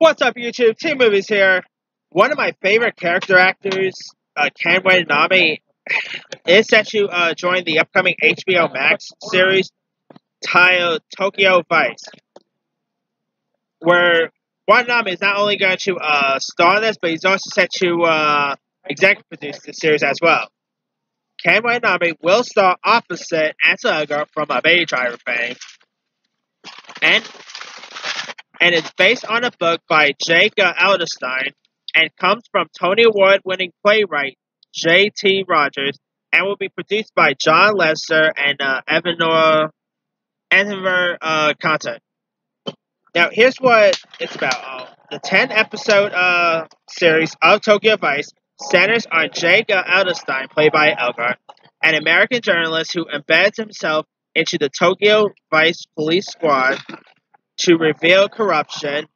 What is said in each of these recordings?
What's up, YouTube? T Movies here. One of my favorite character actors, uh, Ken Watanabe, is set to uh, join the upcoming HBO Max series Tokyo Vice, where Watanabe is not only going to uh, star this, but he's also set to uh, executive produce the series as well. Ken Watanabe will star opposite Ansel Elgort from a Baby Driver fame, and and it's based on a book by Jake Adelstein and comes from Tony Award winning playwright J.T. Rogers and will be produced by John Lesher and uh, Evanor Enver uh, content. Now, here's what it's about. Uh, the 10 episode uh, series of Tokyo Vice centers on Jake Adelstein, played by Elgort, an American journalist who embeds himself into the Tokyo Vice police squad to reveal corruption.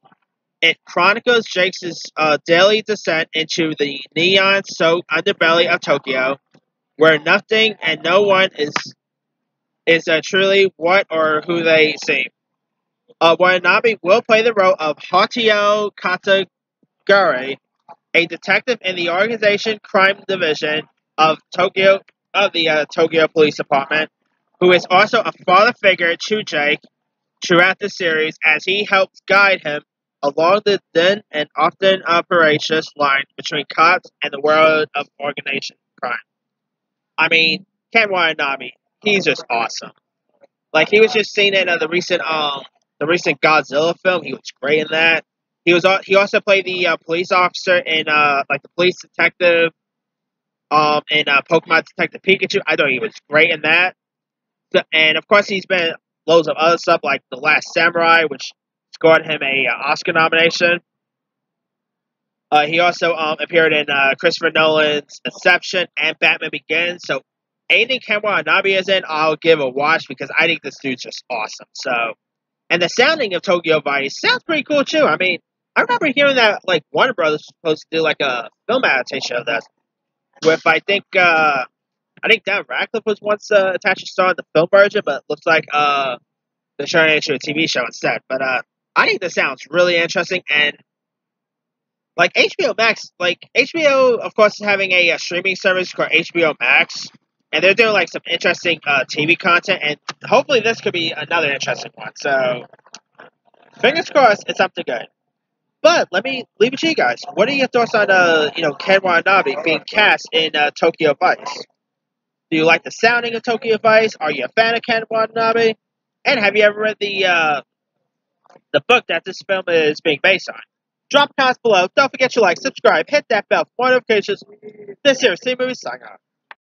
It chronicles Jake's uh, daily descent into the neon-soaked underbelly of Tokyo, where nothing and no one is is uh, truly what or who they seem. Uh, Watanabe will play the role of Hiroto Katagiri, a detective in the organization crime division of Tokyo of the uh, Tokyo Police Department, who is also a father figure to Jake throughout the series as he helps guide him along the thin and often operations line between cops and the world of organized crime. I mean, Ken Watanabe, he's just awesome. Like he was just seen in uh, the recent um the recent Godzilla film. He was great in that. He was he also played the uh, police officer in uh like the police detective um in uh, Pokemon Detective Pikachu. I thought he was great in that. And of course, he's been loads of other stuff like The Last Samurai, which scored him a uh, Oscar nomination. Uh, he also um, appeared in uh, Christopher Nolan's Inception and Batman Begins. So anything Ken Watanabe is in, I'll give a watch because I think this dude's just awesome. So, and the sounding of Tokyo Vice sounds pretty cool too. I mean, I remember hearing that like Warner Brothers was supposed to do like a film adaptation of this with I think uh, I think Dan Radcliffe was once uh, attached to star in the film version, but looks like uh, they're turning it into a TV show instead. But uh, I think this sounds really interesting, and like HBO Max, like HBO, of course, is having a, a streaming service called HBO Max, and they're doing like some interesting uh, TV content, and hopefully this could be another interesting one. So, fingers crossed, it's something good. But let me leave it to you guys. What are your thoughts on uh, you know, Ken Watanabe being cast in uh, Tokyo Vice? Do you like the sounding of Tokyo Vice? Are you a fan of Ken Watanabe? And have you ever read the uh, the book that this film is being based on? Drop comments below. Don't forget to like, subscribe, hit that bell for notifications. This is C Movie off.